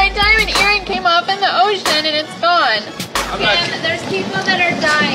my diamond earring came off in the ocean and it's gone. I'm not. There's people that are dying.